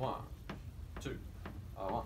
One, two, uh, one,